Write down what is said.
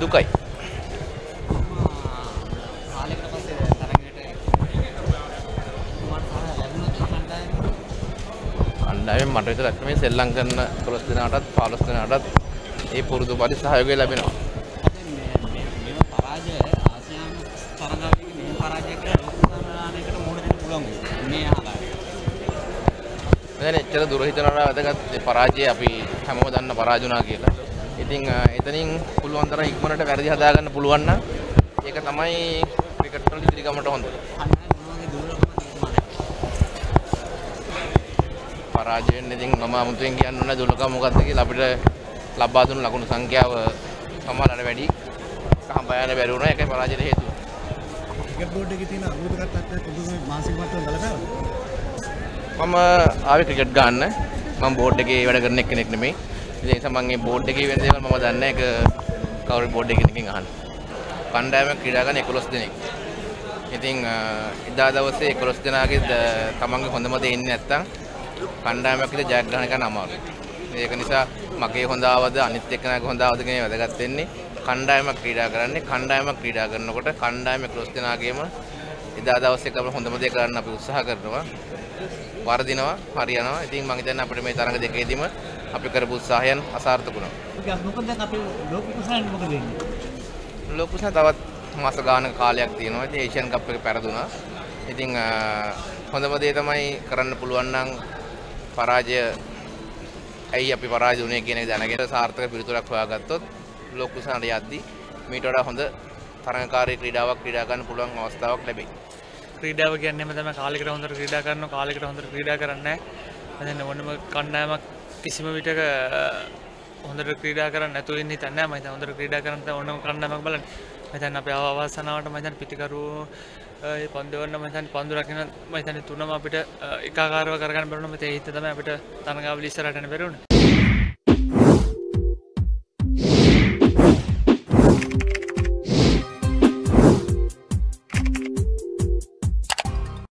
දුකයි අන්ඩාවෙන් මට විතරක් නෙමෙයි සෙල්ලම් කරන 11 දෙනාටත් 15 දෙනාටත් ඒ පුරුදු පරිදි සහයෝගය ලැබෙනවා. ආසියානු තරගාවලියක මෙහෙම පරාජයක් කරනකට මුහුණ දෙන්න පුළුවන් මේ ආකාරයට. දැන් එච්චර දුර හිතනවට වැදගත් පරාජය අපි හැමෝම දන්න පරාජුණා කියලා. ඉතින් අ, එතනින් පුළුවන් තරම් ඉක්මනට වැරදි හදාගන්න පුළුවන් නම් ඒක තමයි ක්‍රිකට් වල ඉදිරි ගමනට හොඳ. පරාජය වෙන්න ඉතින් මම අමුතුවෙන් කියන්න ඕන දුර්ලභම මොකක්ද කියලා අපිට ලබා දුන්න ලකුණු සංඛ්‍යාව සමහරවල් වැඩි. කහඹ යන බැරි වුණා ඒකයි පරාජයට හේතුව. ක්‍රිකට් බෝඩ් එකේ තියෙන අනුමත කට්ටක් ඔබගේ මානසික මට්ටම බලපෑවද? මම ආවේ ක්‍රිකට් ගන්න. මම බෝඩ් එකේ වැඩ කරන කෙනෙක් නෙමෙයි. ඉතින් ඒ නිසා මම මේ බෝඩ් එකේ වෙන දේවල් මම දන්නේ නැහැ. ඒක කවුරු බෝඩ් එකකින් අහන්න. කණ්ඩායමක් ක්‍රීඩා කරන 11 දෙනෙක්. ඉතින් අ, එදා දවසේ 11 දෙනාගේ ද- තමන්ගේ හොඳම දේ ඉන්නේ නැත්තම් කණ්ඩායමක් විතර ජයග්‍රහණය කරන්න අමාරුයි. ඒක නිසා මගේ හොඳ ආවද අනිත් එක්කෙනාගේ හොඳ ආවද කියන එක වැදගත් වෙන්නේ කණ්ඩායමක් ක්‍රීඩා කරන්නේ කණ්ඩායමක් ක්‍රීඩා කරනකොට කණ්ඩායමේ 11 දෙනාගේම එදා දවසේ අපේ හොඳම දේ කරන්න අපි උත්සාහ කරනවා. වර්ධිනවා හරියනවා. ඉතින් මම හිතන්නේ අපිට මේ තරඟ දෙකේදීම අපි කරපු උත්සාහයන් අසාර්ථක වුණා. මොකද දැන් අපි ලෝක කුසලන්නේ මොකද වෙන්නේ? ලෝකුසා තවත් මාස ගානක කාලයක් තියෙනවා. ඉතින් ඒෂියන් කප් එක පෙරදුනා. ඉතින් හොඳම දේ තමයි කරන්න පුළුවන් නම් පරාජය ඇයි අපි පරාජය වුණේ කියන එක දැනගෙන සාර්ථක පිළිතුරක් හොයාගත්තොත් ලෝකුසාට යද්දී මීට වඩා හොඳ තරඟකාරී ක්‍රීඩාවක් ක්‍රීඩා ගන්න පුළුවන් අවස්ථාවක් ලැබෙයි. ක්‍රීඩාව කියන්නේම තමයි කාලෙකට හොඳට ක්‍රීඩා කරනවා කාලෙකට හොඳට ක්‍රීඩා කරන්නේ නැහැ. මම ඕනම කණ්ඩායමක් කිසිම විටක අ, හොඳට ක්‍රීඩා කරන්න නැතුව ඉන්න හිතන්නේ නැහැ. මම හිතන්නේ හොඳට ක්‍රීඩා කරන්න තමයි ඕනම කණ්ඩායමක් බලන්න. මම හිතන්නේ අපේ අවසනාවට මම හිතන්නේ පිටිකරුවෝ අ, ඒ පන්දුවන්න මම හිතන්නේ පන්දු රකින්න මම හිතන්නේ තුනම අපිට අ, එකාකාරව කරගන්න බැරුණා. මම ඒ හිත තමයි අපිට තරඟාවලි ඉස්සරහට යන්න බැරි වුණේ.